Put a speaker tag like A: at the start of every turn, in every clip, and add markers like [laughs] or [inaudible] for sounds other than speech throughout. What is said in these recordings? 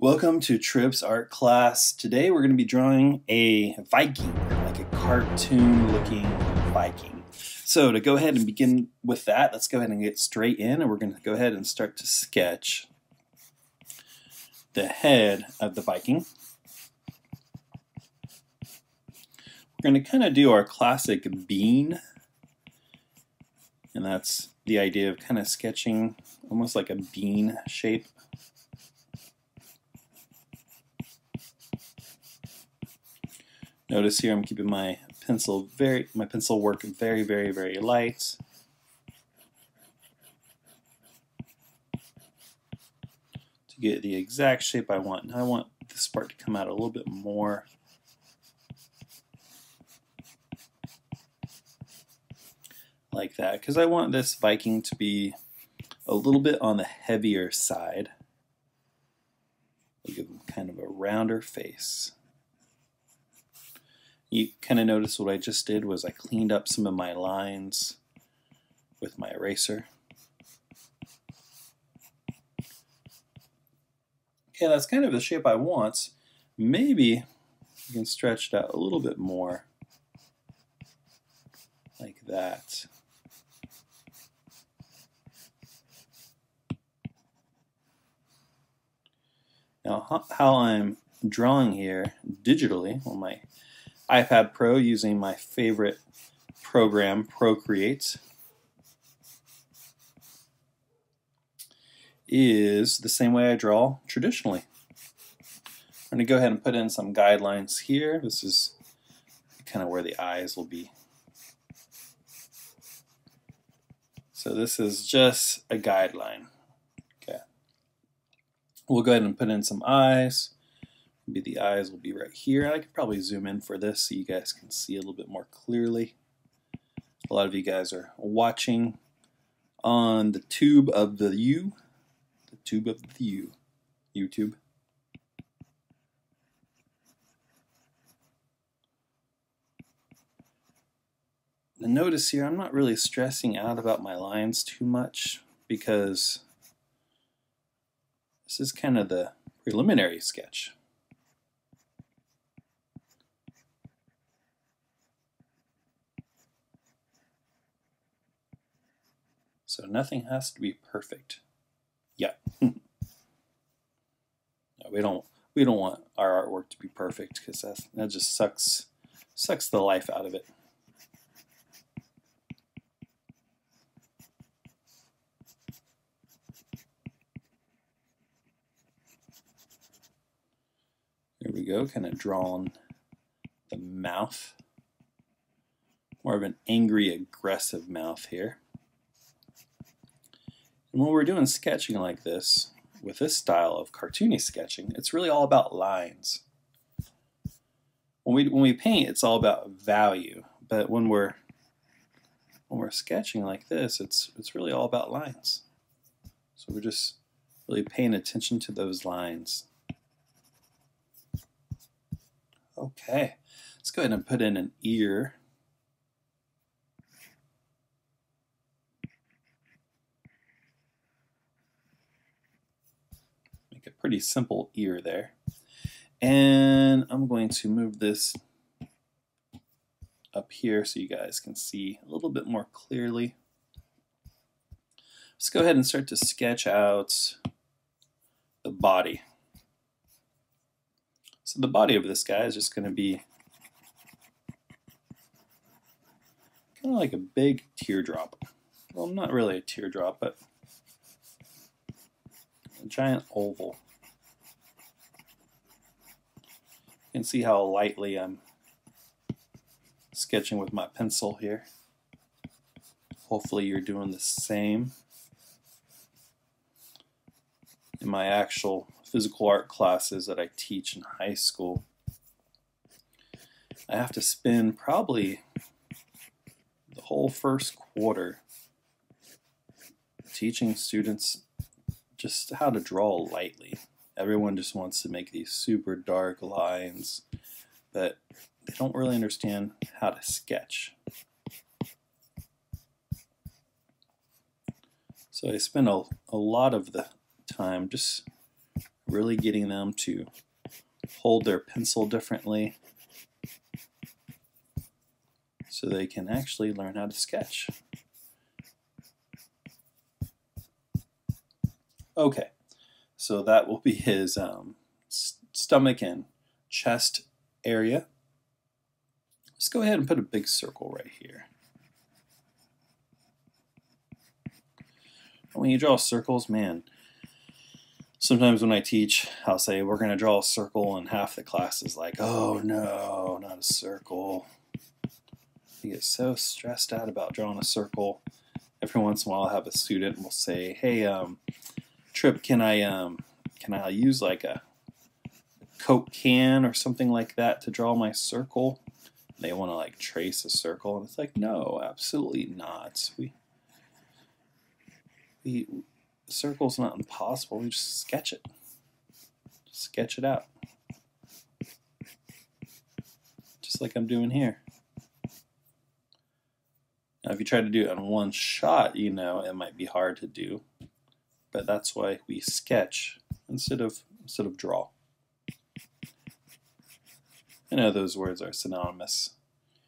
A: Welcome to Tripp's art class. Today we're going to be drawing a Viking, like a cartoon looking Viking. So to go ahead and begin with that, let's go ahead and get straight in and we're going to go ahead and start to sketch the head of the Viking. We're going to kind of do our classic bean and that's the idea of kind of sketching almost like a bean shape Notice here I'm keeping my pencil very, my pencil work very, very, very light. To get the exact shape I want. And I want this part to come out a little bit more. Like that, because I want this Viking to be a little bit on the heavier side. Give him kind of a rounder face. You kind of notice what I just did was I cleaned up some of my lines with my eraser. Okay, that's kind of the shape I want. Maybe you can stretch it out a little bit more like that. Now, how I'm drawing here digitally on my iPad Pro using my favorite program, Procreate, is the same way I draw traditionally. I'm going to go ahead and put in some guidelines here. This is kind of where the eyes will be. So this is just a guideline. We'll go ahead and put in some eyes. Maybe the eyes will be right here. I could probably zoom in for this so you guys can see a little bit more clearly. A lot of you guys are watching on the tube of the U, the tube of the U, YouTube. And notice here, I'm not really stressing out about my lines too much because this is kind of the preliminary sketch. So nothing has to be perfect. yet. [laughs] no, we don't we don't want our artwork to be perfect because that that just sucks sucks the life out of it. Go, kind of drawn the mouth. More of an angry, aggressive mouth here. And when we're doing sketching like this, with this style of cartoony sketching, it's really all about lines. When we, when we paint, it's all about value. But when we're when we're sketching like this, it's it's really all about lines. So we're just really paying attention to those lines. Okay, let's go ahead and put in an ear. Make a pretty simple ear there. And I'm going to move this up here so you guys can see a little bit more clearly. Let's go ahead and start to sketch out the body. So the body of this guy is just going to be kind of like a big teardrop. Well, not really a teardrop, but a giant oval. You can see how lightly I'm sketching with my pencil here. Hopefully you're doing the same. In my actual physical art classes that I teach in high school, I have to spend probably the whole first quarter teaching students just how to draw lightly. Everyone just wants to make these super dark lines, but they don't really understand how to sketch. So I spend a, a lot of the time, just really getting them to hold their pencil differently so they can actually learn how to sketch. Okay, so that will be his um, stomach and chest area. Let's go ahead and put a big circle right here. When you draw circles, man, sometimes when I teach, I'll say, we're going to draw a circle, and half the class is like, oh no, not a circle. You get so stressed out about drawing a circle. Every once in a while, I'll have a student will say, hey, um, Tripp, can I um, can I use like a Coke can or something like that to draw my circle? They want to like trace a circle, and it's like, no, absolutely not. We we circle's not impossible. We just sketch it, just sketch it out, just like I'm doing here. Now, if you try to do it in one shot, you know it might be hard to do but that's why we sketch instead of instead of draw. I know those words are synonymous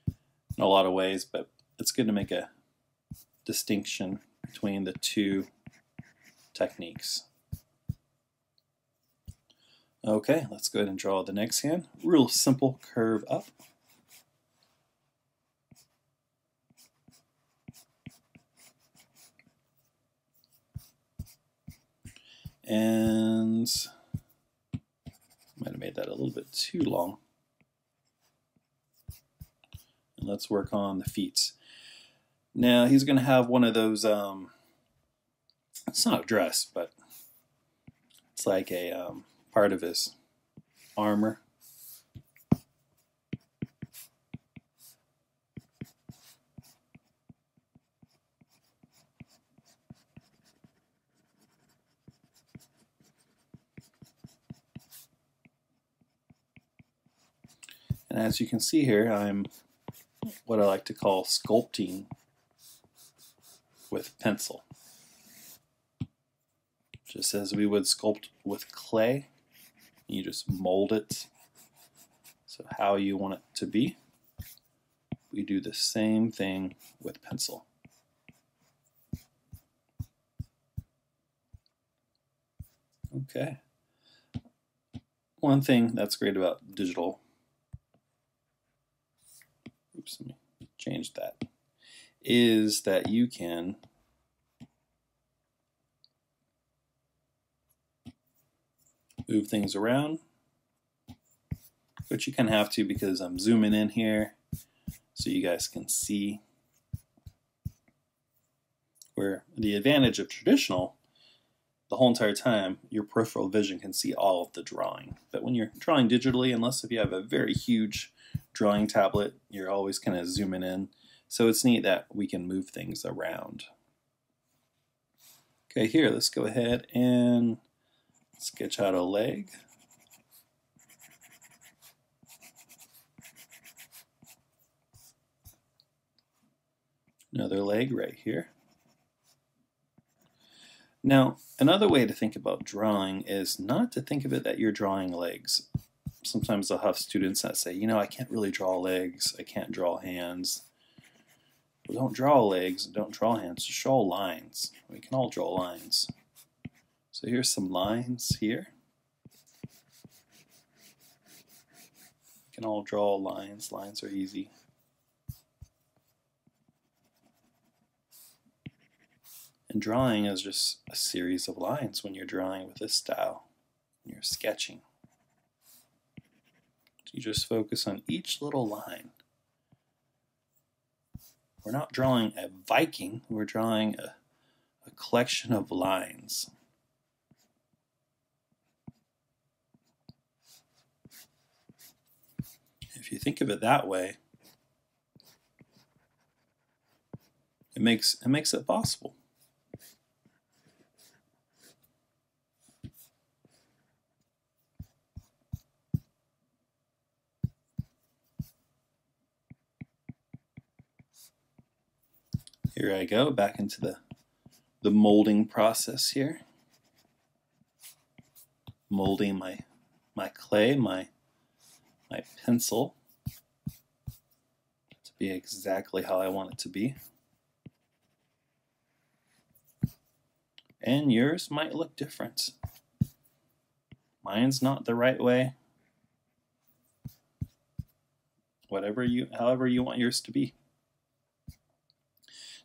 A: in a lot of ways, but it's good to make a distinction between the two techniques. Okay, let's go ahead and draw the next hand. Real simple curve up. And might have made that a little bit too long. And let's work on the feet. Now he's going to have one of those, um, it's not a dress, but it's like a um, part of his armor. And as you can see here, I'm what I like to call sculpting with pencil. Just as we would sculpt with clay, you just mold it so how you want it to be. We do the same thing with pencil. Okay. One thing that's great about digital oops, let me change that, is that you can move things around, but you kind of have to because I'm zooming in here so you guys can see where the advantage of traditional the whole entire time your peripheral vision can see all of the drawing but when you're drawing digitally unless if you have a very huge drawing tablet, you're always kind of zooming in. So it's neat that we can move things around. Okay, here, let's go ahead and sketch out a leg. Another leg right here. Now, another way to think about drawing is not to think of it that you're drawing legs sometimes I'll have students that say, you know, I can't really draw legs, I can't draw hands. Well, don't draw legs, don't draw hands, just draw lines. We can all draw lines. So here's some lines here. We can all draw lines, lines are easy. And drawing is just a series of lines when you're drawing with this style, when you're sketching. You just focus on each little line. We're not drawing a Viking, we're drawing a, a collection of lines. If you think of it that way, it makes it makes it possible. Here I go, back into the, the molding process here. molding my my clay, my my pencil to be exactly how I want it to be. And yours might look different. Mine's not the right way. Whatever you however you want yours to be.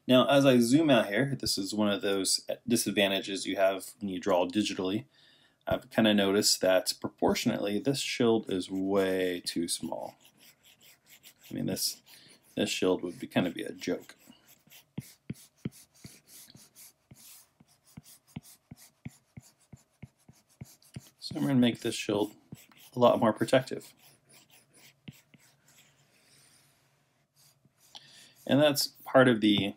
A: Now, as I zoom out here, this is one of those disadvantages you have when you draw digitally. I've kind of noticed that proportionately, this shield is way too small. I mean, this this shield would be kind of be a joke. So I'm going to make this shield a lot more protective. And that's part of the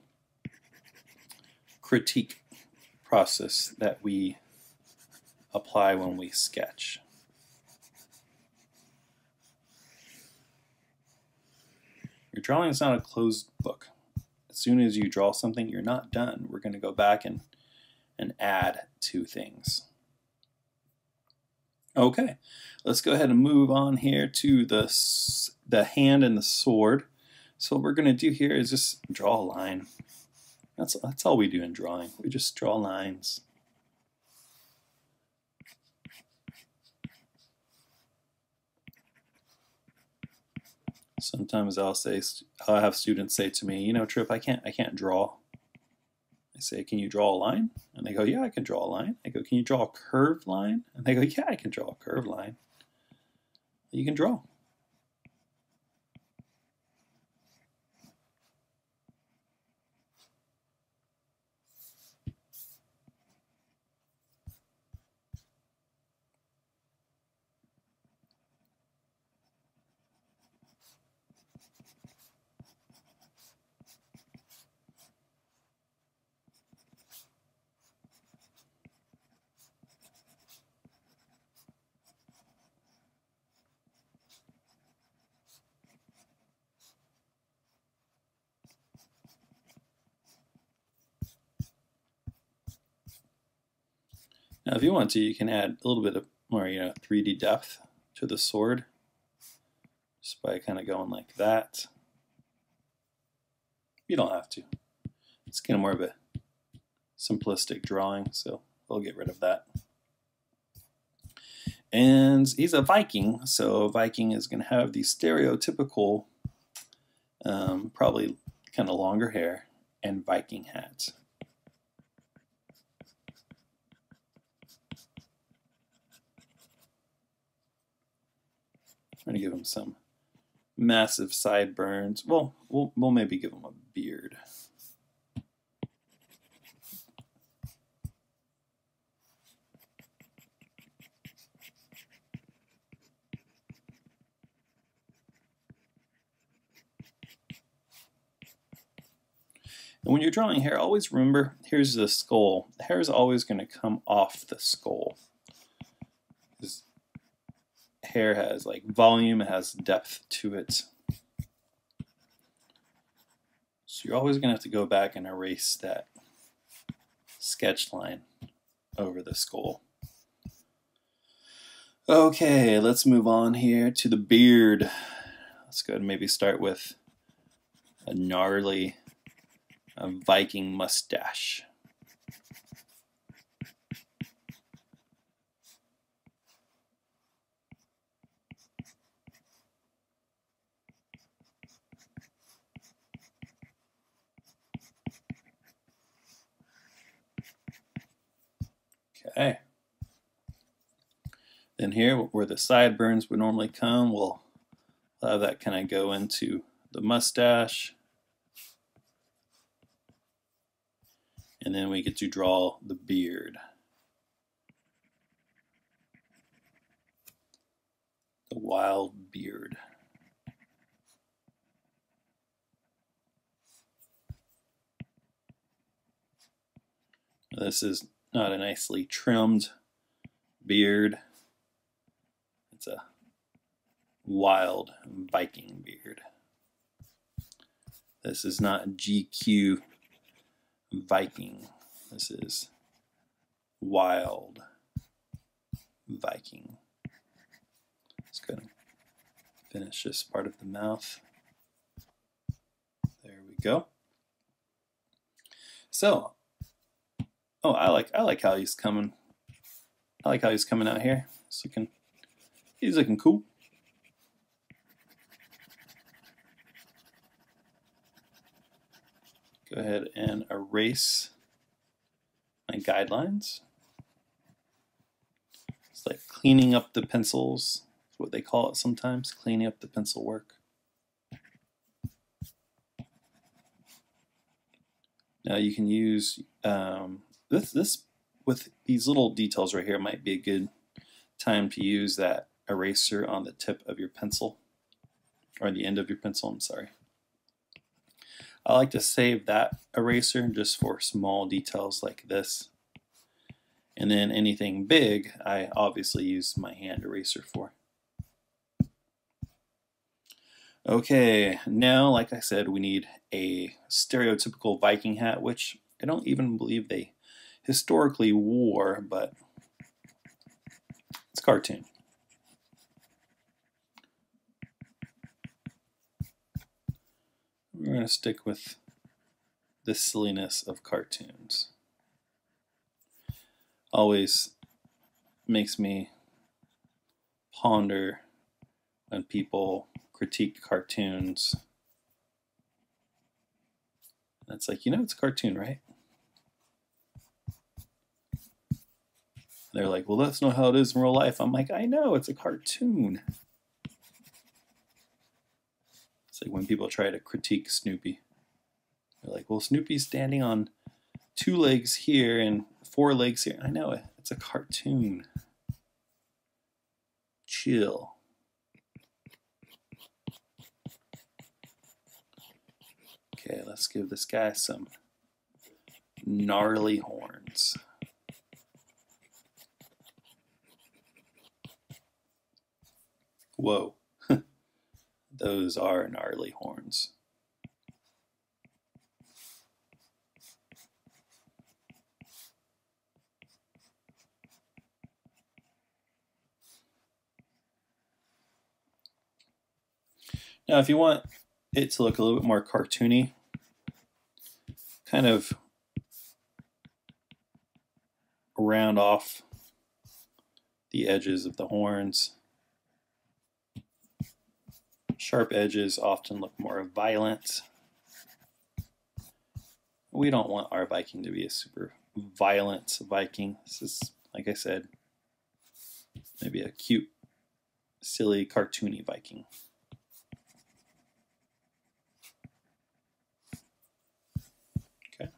A: critique process that we apply when we sketch. Your drawing is not a closed book. As soon as you draw something, you're not done. We're going to go back and, and add to things. Okay, let's go ahead and move on here to the, the hand and the sword. So what we're going to do here is just draw a line. That's, that's all we do in drawing. We just draw lines. Sometimes I'll say, I'll have students say to me, you know, Tripp, I can't, I can't draw. I say, can you draw a line? And they go, yeah, I can draw a line. I go, can you draw a curved line? And they go, yeah, I can draw a curved line. You can draw. If you want to, you can add a little bit of more you know, 3D depth to the sword just by kind of going like that. You don't have to. It's kind of more of a simplistic drawing, so we'll get rid of that. And he's a Viking, so Viking is going to have the stereotypical, um, probably kind of longer hair and Viking hats. I'm to give him some massive sideburns. Well, we'll, we'll maybe give him a beard. And when you're drawing hair, always remember, here's the skull. The hair is always going to come off the skull hair has like volume, it has depth to it. So you're always going to have to go back and erase that sketch line over the skull. Okay, let's move on here to the beard. Let's go ahead and maybe start with a gnarly a Viking mustache. Okay. Then here, where the sideburns would normally come, we'll have that kind of go into the mustache. And then we get to draw the beard. The wild beard. This is not a nicely trimmed beard. It's a wild Viking beard. This is not GQ Viking. This is wild Viking. Let's go and finish this part of the mouth. There we go. So, oh, I like I like how he's coming. I like how he's coming out here. He's looking, he's looking cool. Go ahead and erase my guidelines. It's like cleaning up the pencils. What they call it sometimes, cleaning up the pencil work. Now you can use um, this, this with these little details right here might be a good time to use that eraser on the tip of your pencil or the end of your pencil, I'm sorry. I like to save that eraser just for small details like this. And then anything big, I obviously use my hand eraser for. Okay, now, like I said, we need a stereotypical Viking hat, which I don't even believe they historically war, but it's cartoon. We're going to stick with the silliness of cartoons. Always makes me ponder when people critique cartoons. That's like, you know, it's a cartoon, right? They're like, well, that's not how it is in real life. I'm like, I know, it's a cartoon. It's like when people try to critique Snoopy. They're like, well, Snoopy's standing on two legs here and four legs here. I know it. It's a cartoon. Chill. Okay, let's give this guy some gnarly horns. Whoa, [laughs] those are gnarly horns. Now, if you want it to look a little bit more cartoony, kind of round off the edges of the horns. Sharp edges often look more violent. We don't want our Viking to be a super violent Viking. This is, like I said, maybe a cute, silly, cartoony Viking. Okay.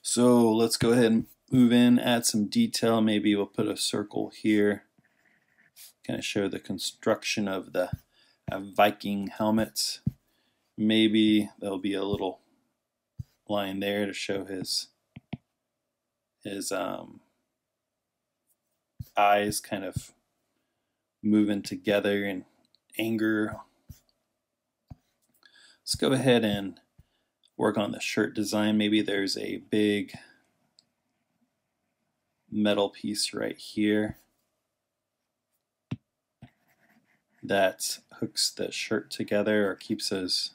A: So let's go ahead and move in, add some detail. Maybe we'll put a circle here, kind of show the construction of the uh, Viking helmets. Maybe there'll be a little line there to show his his um, eyes kind of moving together in anger. Let's go ahead and work on the shirt design. Maybe there's a big metal piece right here that hooks the shirt together or keeps those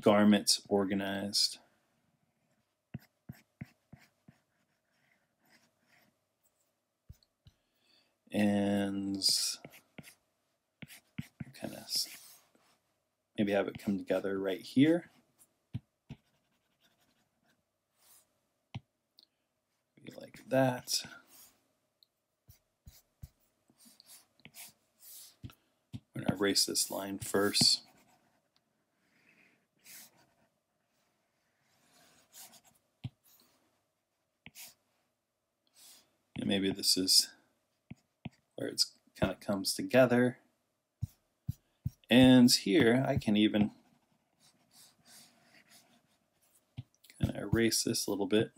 A: garments organized. And kind of Maybe have it come together right here. Maybe like that. Going to erase this line first. And maybe this is where it's kind of comes together. And here I can even kind of erase this a little bit,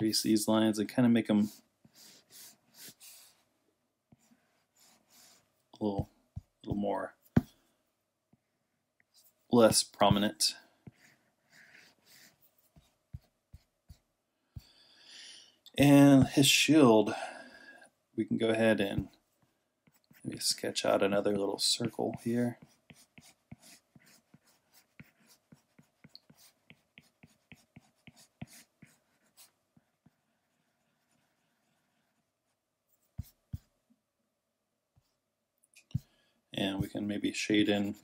A: erase these lines and kind of make them a little, little more, less prominent. And his shield, we can go ahead and maybe sketch out another little circle here. And we can maybe shade in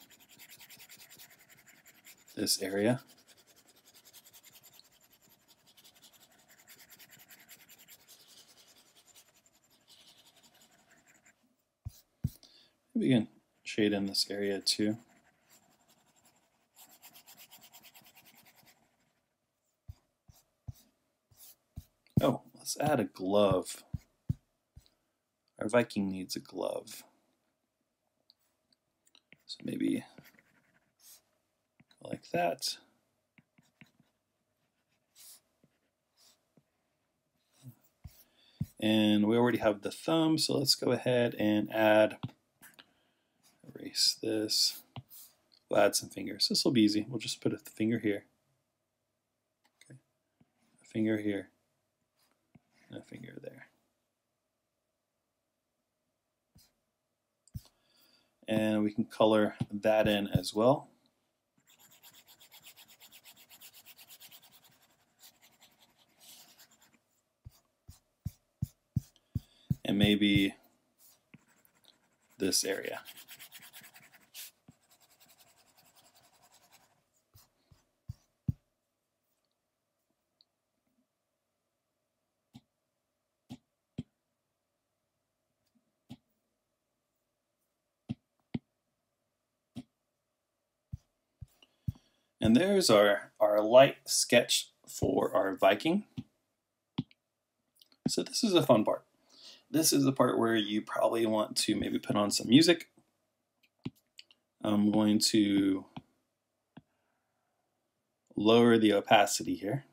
A: this area. We can shade in this area too. Oh, let's add a glove. Our Viking needs a glove. Maybe like that. And we already have the thumb, so let's go ahead and add erase this. We'll add some fingers. This will be easy. We'll just put a finger here. Okay. A finger here. And a finger there. And we can color that in as well. And maybe this area. And there's our, our light sketch for our Viking. So this is a fun part. This is the part where you probably want to maybe put on some music. I'm going to lower the opacity here.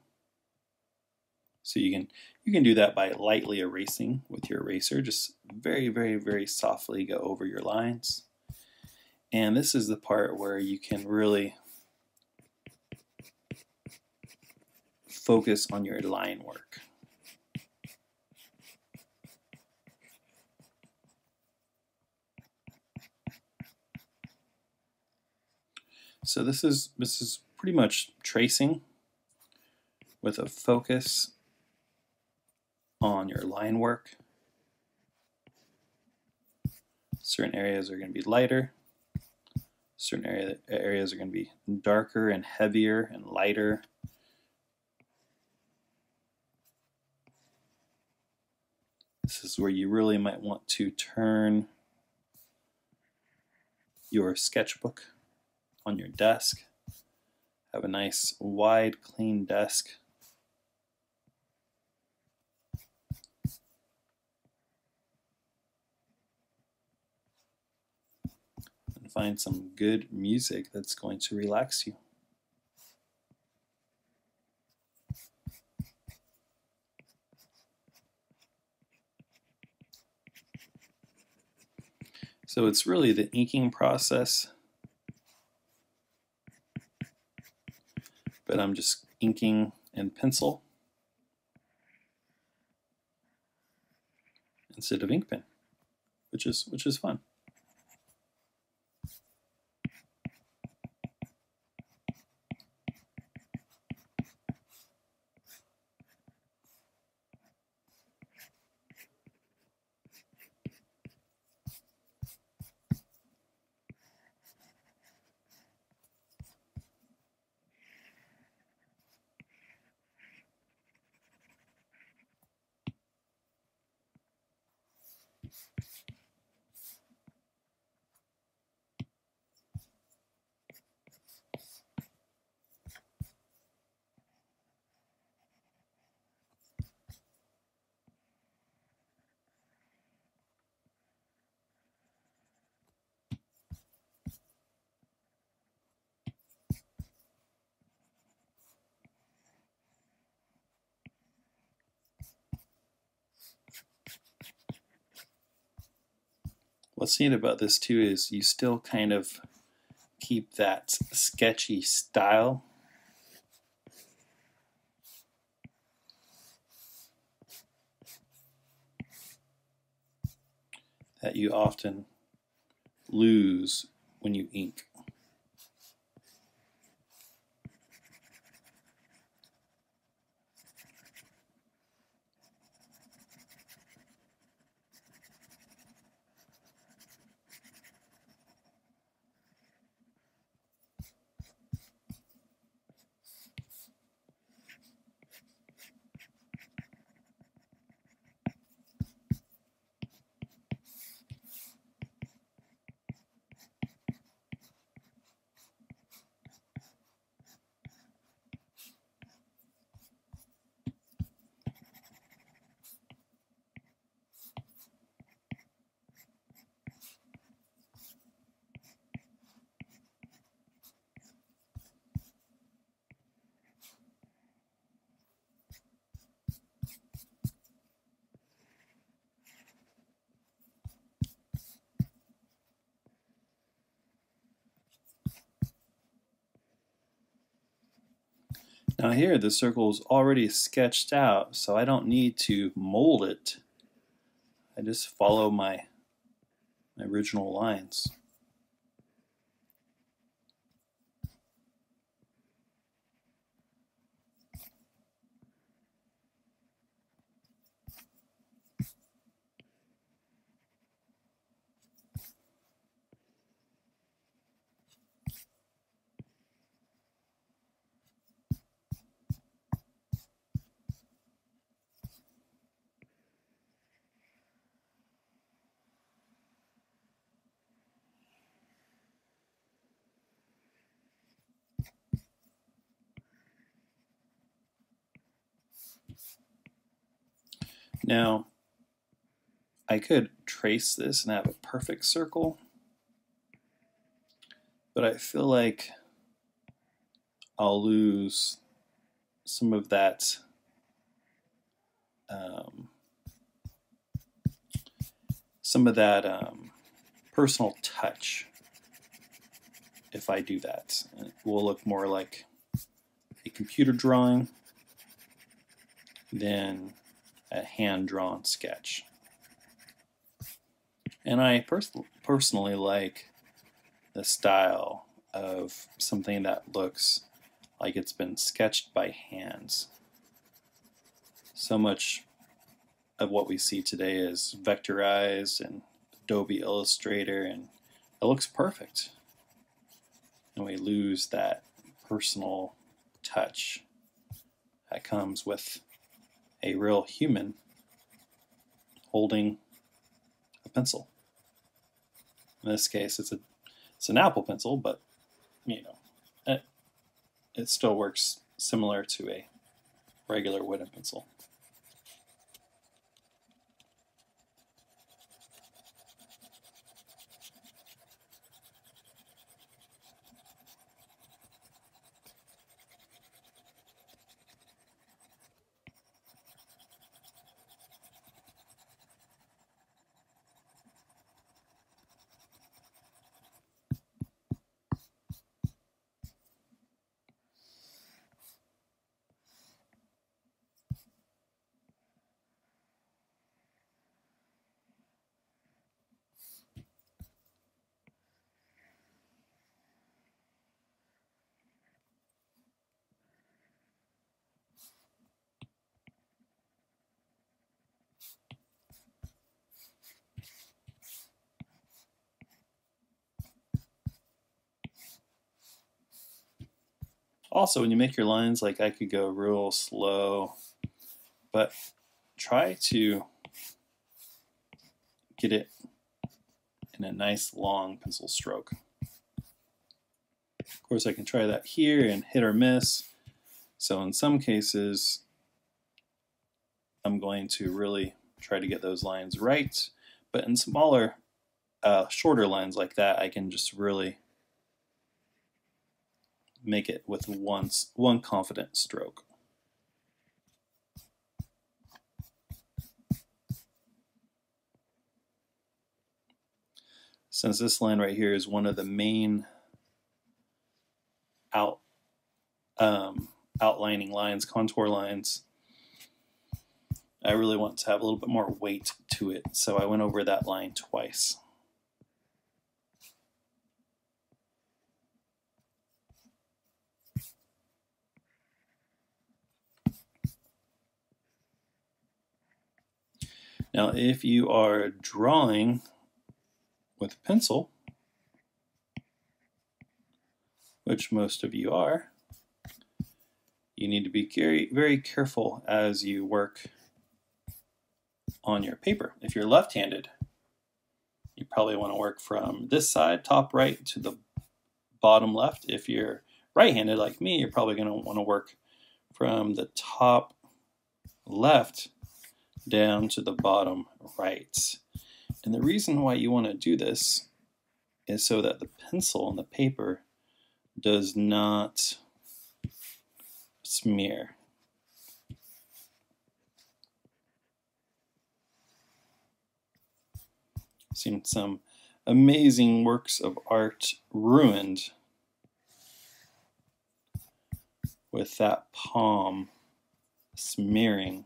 A: So you can you can do that by lightly erasing with your eraser. Just very, very, very softly go over your lines. And this is the part where you can really focus on your line work. So this is this is pretty much tracing with a focus on your line work. Certain areas are going to be lighter. Certain area, areas are going to be darker and heavier and lighter. This is where you really might want to turn your sketchbook on your desk. Have a nice wide clean desk. And find some good music that's going to relax you. So it's really the inking process, but I'm just inking in pencil instead of ink pen, which is which is fun. what's neat about this too is you still kind of keep that sketchy style. That you often lose when you ink. Now here the circle is already sketched out, so I don't need to mold it. I just follow my, my original lines. Now, I could trace this and have a perfect circle, but I feel like I'll lose some of that um, some of that um, personal touch if I do that. It will look more like a computer drawing than a hand-drawn sketch. And I pers personally like the style of something that looks like it's been sketched by hands. So much of what we see today is vectorized and Adobe Illustrator and it looks perfect. And we lose that personal touch that comes with a real human holding a pencil. In this case, it's a it's an Apple pencil, but you know, it, it still works similar to a regular wooden pencil. Also, when you make your lines, like I could go real slow, but try to get it in a nice long pencil stroke. Of course, I can try that here and hit or miss. So in some cases, I'm going to really try to get those lines right. But in smaller, uh, shorter lines like that, I can just really make it with one, one confident stroke. Since this line right here is one of the main out um, outlining lines, contour lines, I really want to have a little bit more weight to it, so I went over that line twice. Now, if you are drawing with pencil, which most of you are, you need to be very, very careful as you work on your paper. If you're left-handed, you probably want to work from this side, top right, to the bottom left. If you're right-handed like me, you're probably going to want to work from the top left down to the bottom right. And the reason why you want to do this is so that the pencil and the paper does not smear. Seen some amazing works of art ruined with that palm smearing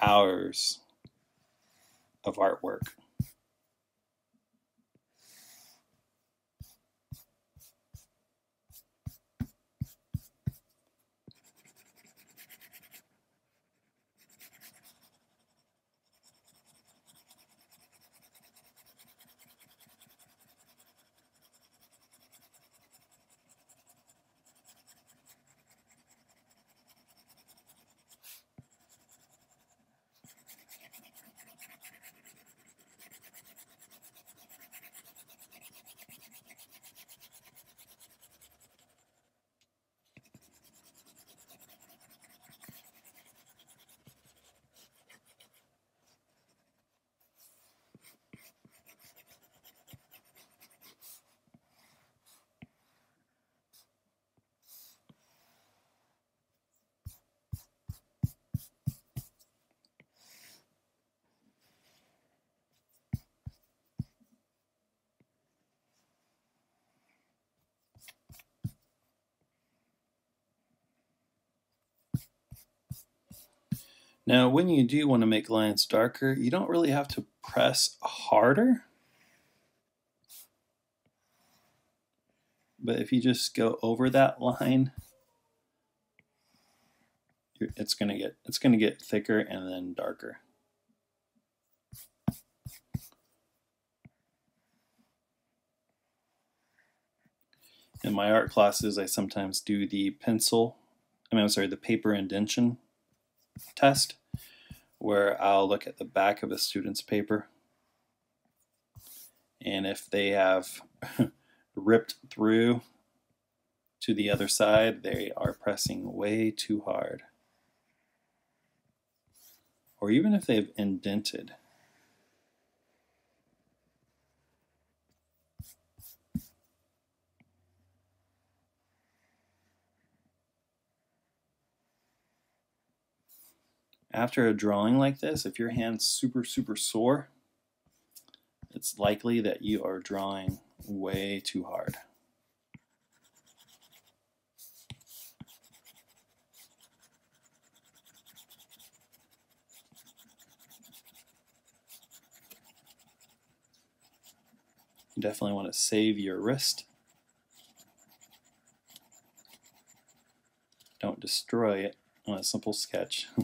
A: hours of artwork. Now, when you do want to make lines darker, you don't really have to press harder. But if you just go over that line, it's gonna get it's gonna get thicker and then darker. In my art classes, I sometimes do the pencil, I mean, I'm sorry, the paper indentation test where I'll look at the back of a student's paper and if they have [laughs] ripped through to the other side, they are pressing way too hard. Or even if they've indented. After a drawing like this, if your hand's super, super sore, it's likely that you are drawing way too hard. You definitely want to save your wrist. Don't destroy it on a simple sketch. [laughs]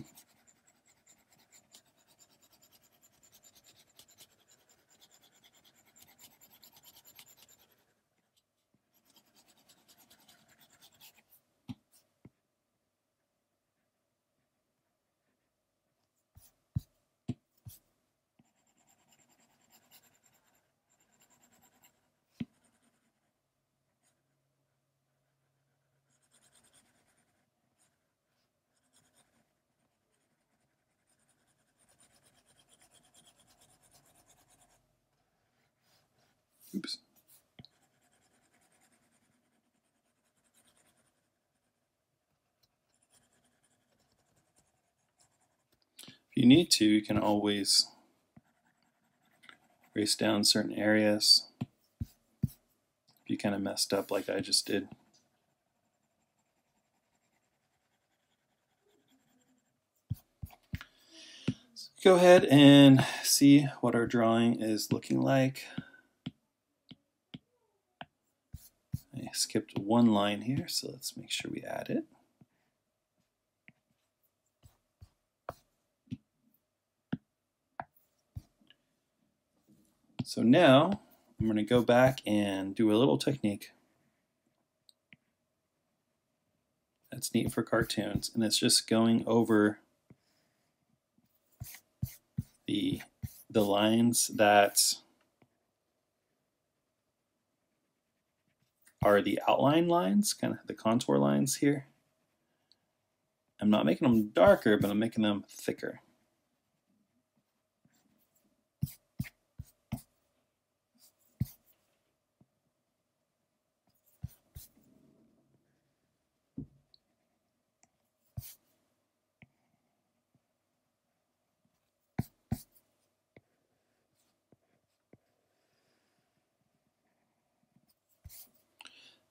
A: Oops. If you need to, you can always erase down certain areas if you kind of messed up like I just did. go ahead and see what our drawing is looking like. I skipped one line here, so let's make sure we add it. So now I'm going to go back and do a little technique that's neat for cartoons, and it's just going over the the lines that are the outline lines, kind of the contour lines here. I'm not making them darker, but I'm making them thicker.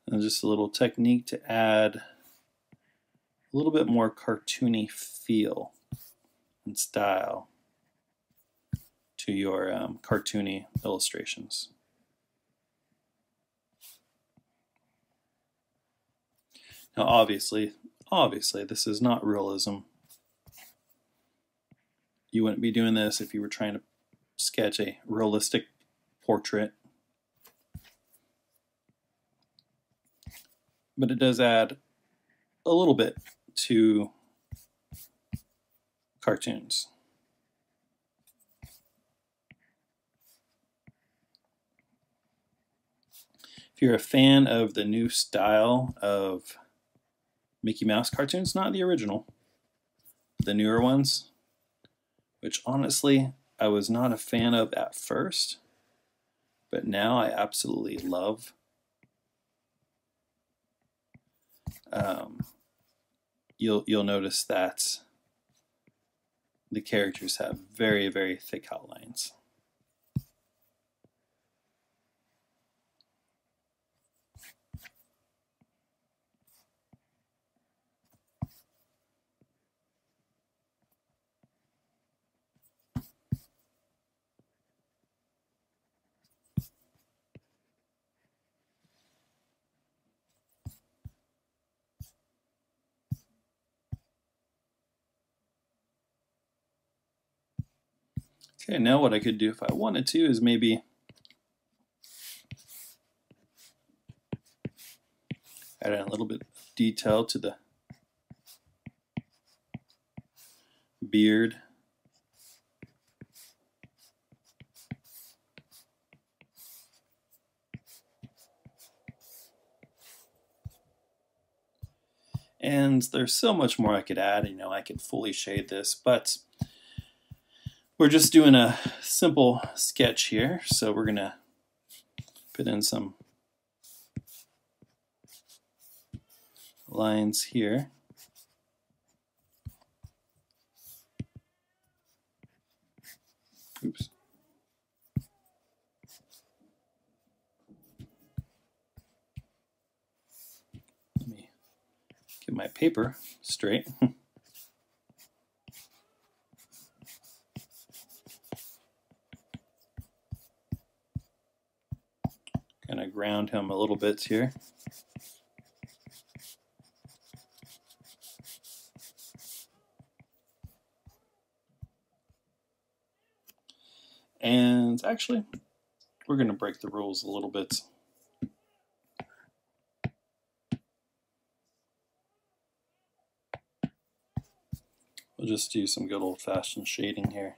A: And just a little technique to add a little bit more cartoony feel and style to your um, cartoony illustrations. Now obviously, obviously this is not realism. You wouldn't be doing this if you were trying to sketch a realistic portrait but it does add a little bit to cartoons. If you're a fan of the new style of Mickey Mouse cartoons, not the original, the newer ones, which honestly I was not a fan of at first, but now I absolutely love um, you'll you'll notice that the characters have very very thick outlines. Okay, now what I could do if I wanted to is maybe add in a little bit of detail to the beard. And there's so much more I could add. You know, I could fully shade this, but we're just doing a simple sketch here, so we're going to put in some lines here. Oops. Let me get my paper straight. [laughs] kind of ground him a little bit here. And actually, we're going to break the rules a little bit. We'll just do some good old-fashioned shading here.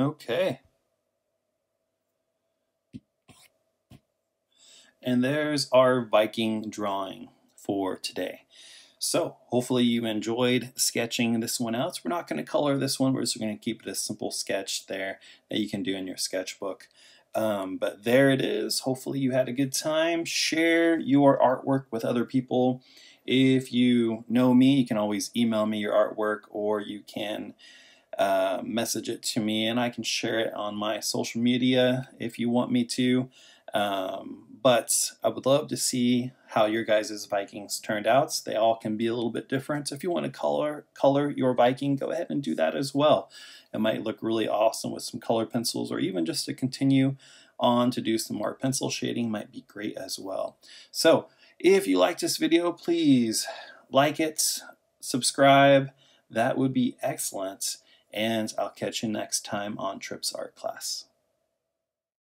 A: Okay. And there's our Viking drawing for today. So hopefully you enjoyed sketching this one out. We're not going to color this one. We're just going to keep it a simple sketch there that you can do in your sketchbook. Um, but there it is. Hopefully you had a good time. Share your artwork with other people. If you know me, you can always email me your artwork or you can uh, message it to me and I can share it on my social media if you want me to. Um, but I would love to see how your guys' Vikings turned out. They all can be a little bit different. If you want to color color your Viking, go ahead and do that as well. It might look really awesome with some color pencils or even just to continue on to do some more pencil shading might be great as well. So if you like this video, please like it, subscribe. That would be excellent. And I'll catch you next time on Tripp's Art Class.